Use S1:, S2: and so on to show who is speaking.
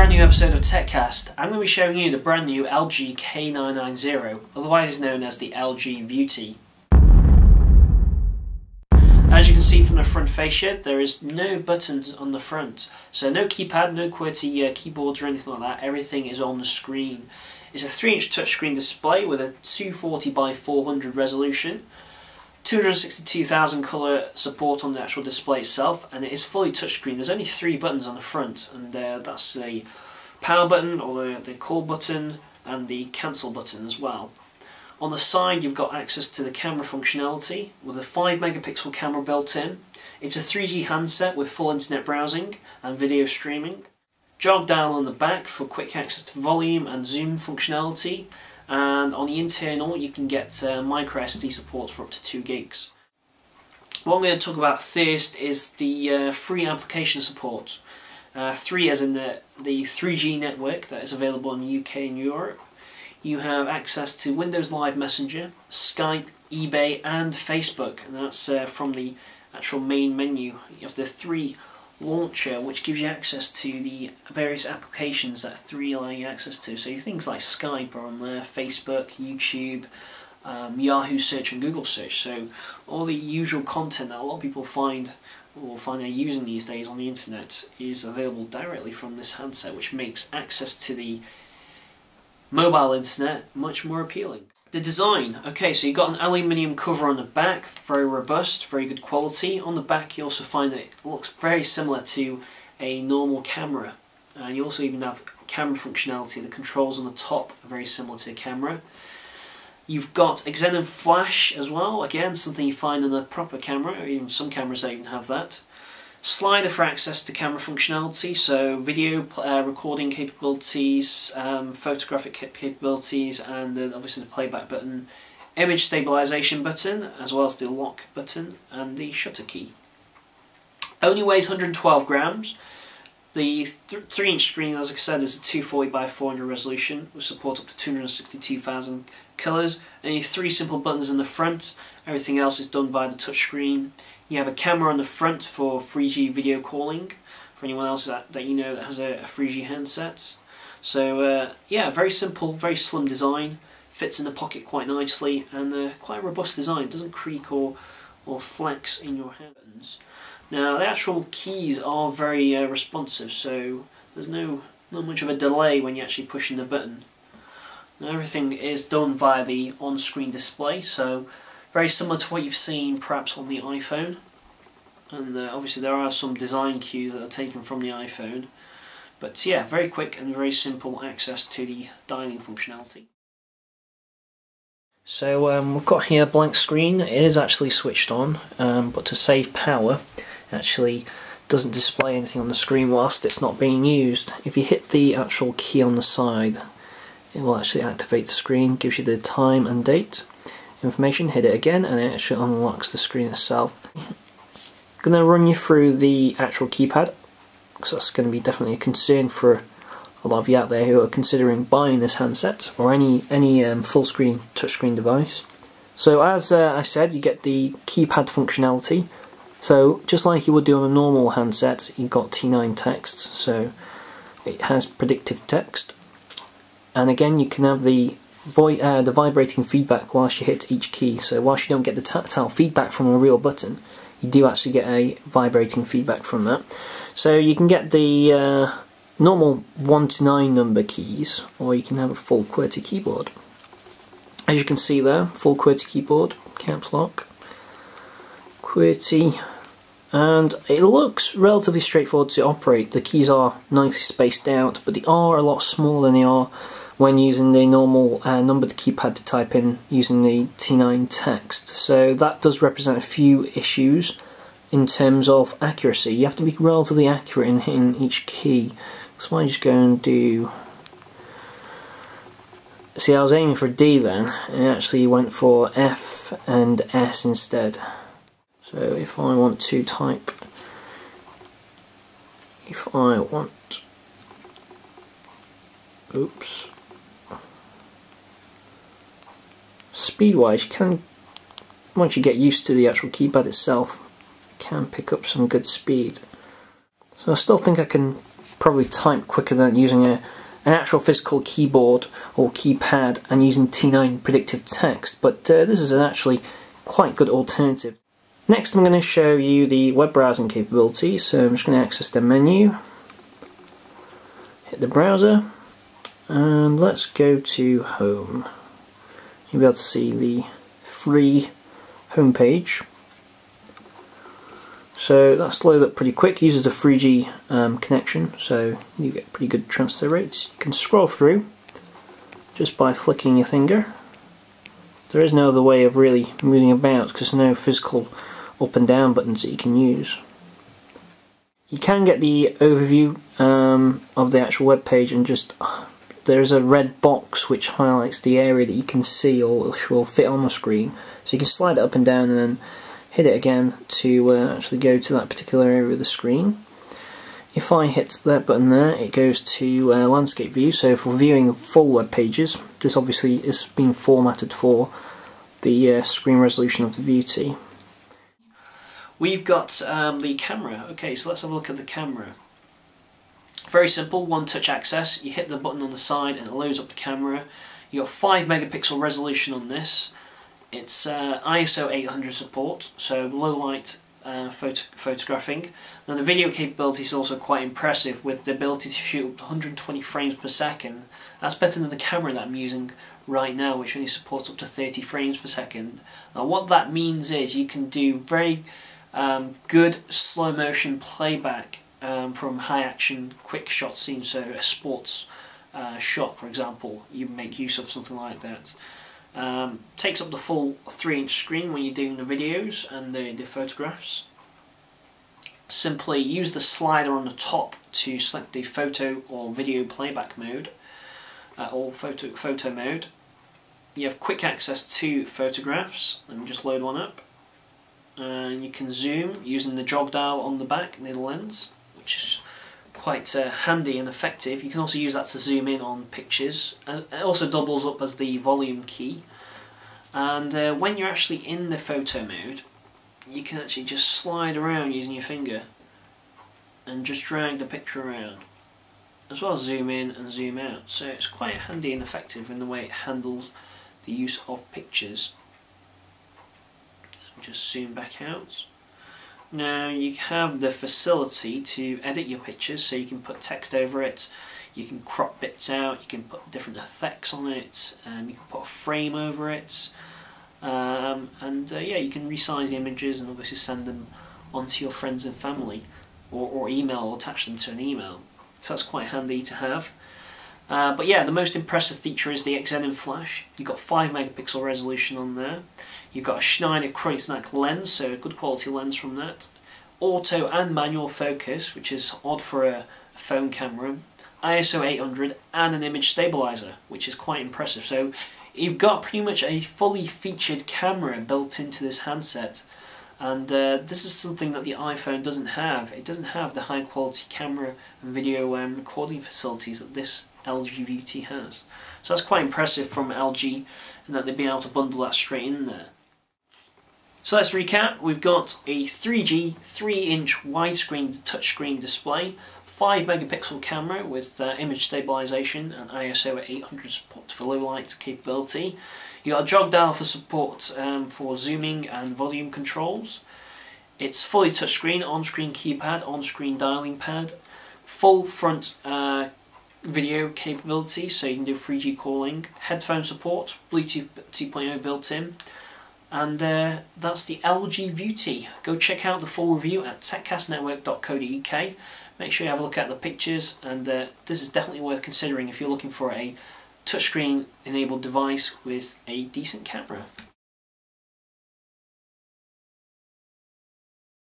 S1: Brand new episode of TechCast. I'm going to be showing you the brand new LG K990, otherwise known as the LG Viewty. As you can see from the front fascia, there is no buttons on the front. So no keypad, no QWERTY uh, keyboards or anything like that, everything is on the screen. It's a 3 inch touchscreen display with a 240 by 400 resolution. 262,000 colour support on the actual display itself and it is fully touchscreen. There's only three buttons on the front and uh, that's the power button or the, the call button and the cancel button as well. On the side you've got access to the camera functionality with a 5 megapixel camera built in. It's a 3G handset with full internet browsing and video streaming. Jog dial on the back for quick access to volume and zoom functionality and on the internal you can get uh, micro SD support for up to 2 gigs. What I'm going to talk about first is the uh, free application support. Uh, 3 as in the, the 3G network that is available in the UK and Europe. You have access to Windows Live Messenger, Skype, eBay and Facebook and that's uh, from the actual main menu. of the three launcher which gives you access to the various applications that 3 allow you access to. So things like Skype are on there, Facebook, YouTube, um, Yahoo search and Google search. So all the usual content that a lot of people find or find they're using these days on the internet is available directly from this handset which makes access to the mobile internet much more appealing. The design, okay, so you've got an aluminium cover on the back, very robust, very good quality. On the back you also find that it looks very similar to a normal camera. And you also even have camera functionality, the controls on the top are very similar to a camera. You've got Xenon flash as well, again something you find in a proper camera, or even some cameras don't even have that slider for access to camera functionality, so video uh, recording capabilities, um, photographic capabilities, and obviously the playback button, image stabilization button, as well as the lock button and the shutter key. Only weighs 112 grams. The 3 inch screen, as I said, is a 240 by 400 resolution with support up to 262,000 colours. Only three simple buttons in the front, everything else is done via the touchscreen. You have a camera on the front for 3G video calling, for anyone else that, that you know that has a, a 3G handset. So uh, yeah, very simple, very slim design, fits in the pocket quite nicely, and uh, quite a robust design, doesn't creak or, or flex in your hands. Now the actual keys are very uh, responsive, so there's no not much of a delay when you're actually pushing the button. Everything is done via the on-screen display, so very similar to what you've seen perhaps on the iPhone. And uh, obviously there are some design cues that are taken from the iPhone. But yeah, very quick and very simple access to the dialing functionality. So um, we've got here a blank screen, it is actually switched on, um, but to save power, actually doesn't display anything on the screen whilst it's not being used. If you hit the actual key on the side, it will actually activate the screen, gives you the time and date information, hit it again and it actually unlocks the screen itself. I'm going to run you through the actual keypad because that's going to be definitely a concern for a lot of you out there who are considering buying this handset or any any um, full screen touchscreen device. So as uh, I said you get the keypad functionality so just like you would do on a normal handset you've got T9 text so it has predictive text and again you can have the uh, the vibrating feedback whilst you hit each key. So whilst you don't get the tactile feedback from a real button, you do actually get a vibrating feedback from that. So you can get the uh, normal 1 to 9 number keys, or you can have a full QWERTY keyboard. As you can see there, full QWERTY keyboard, caps lock, QWERTY, and it looks relatively straightforward to operate. The keys are nicely spaced out, but they are a lot smaller than they are when using the normal uh, numbered keypad to type in using the T9 text. So that does represent a few issues in terms of accuracy. You have to be relatively accurate in hitting each key. So I just go and do... See, I was aiming for D then, and actually went for F and S instead. So if I want to type, if I want, oops, speed-wise, can, once you get used to the actual keypad itself, can pick up some good speed. So I still think I can probably type quicker than using a, an actual physical keyboard or keypad and using T9 predictive text, but uh, this is actually quite good alternative. Next I'm going to show you the web browsing capability, so I'm just going to access the menu, hit the browser, and let's go to home. You'll be able to see the free homepage. So that's loaded up pretty quick, uses a 3G um, connection, so you get pretty good transfer rates. You can scroll through just by flicking your finger. There is no other way of really moving about because there's no physical up and down buttons that you can use. You can get the overview um, of the actual web page and just there's a red box which highlights the area that you can see or which will fit on the screen. So you can slide it up and down and then hit it again to uh, actually go to that particular area of the screen. If I hit that button there, it goes to uh, landscape view. So for viewing full web pages, this obviously is being formatted for the uh, screen resolution of the Viewty. We've got um, the camera. Okay, so let's have a look at the camera. Very simple, one touch access. You hit the button on the side and it loads up the camera. You've got 5 megapixel resolution on this. It's uh, ISO 800 support, so low light uh, photo photographing. Now the video capability is also quite impressive with the ability to shoot up to 120 frames per second. That's better than the camera that I'm using right now which only supports up to 30 frames per second. Now what that means is you can do very um, good slow motion playback um, from high action quick shot scenes, so a sports uh, shot for example, you make use of something like that. Um, takes up the full 3 inch screen when you're doing the videos and the, the photographs. Simply use the slider on the top to select the photo or video playback mode uh, or photo, photo mode. You have quick access to photographs, let me just load one up. And you can zoom using the jog dial on the back near the lens which is quite uh, handy and effective. You can also use that to zoom in on pictures. It also doubles up as the volume key. And uh, when you're actually in the photo mode, you can actually just slide around using your finger and just drag the picture around as well as zoom in and zoom out so it's quite handy and effective in the way it handles the use of pictures just zoom back out now you have the facility to edit your pictures so you can put text over it, you can crop bits out, you can put different effects on it, um, you can put a frame over it, um, and uh, yeah, you can resize the images and obviously send them on to your friends and family, or, or email or attach them to an email. So that's quite handy to have. Uh, but yeah, the most impressive feature is the Xenon flash. You've got 5 megapixel resolution on there. You've got a Schneider Kreuznach lens, so a good quality lens from that. Auto and manual focus, which is odd for a, phone camera. ISO 800 and an image stabilizer, which is quite impressive. So you've got pretty much a fully featured camera built into this handset and uh, this is something that the iPhone doesn't have. It doesn't have the high quality camera and video um, recording facilities that this LG Viewty has. So that's quite impressive from LG and that they've been able to bundle that straight in there. So let's recap. We've got a 3G 3-inch widescreen touchscreen display, 5 megapixel camera with uh, image stabilization and ISO at 800 support for low light capability. You got a jog dial for support um, for zooming and volume controls. It's fully touchscreen, on-screen keypad, on-screen dialing pad, full front uh, video capability, so you can do 3G calling, headphone support, Bluetooth 2.0 built in, and uh, that's the LG Viewty. Go check out the full review at techcastnetwork.co.uk. Make sure you have a look at the pictures, and uh, this is definitely worth considering if you're looking for a touchscreen enabled device with a decent camera.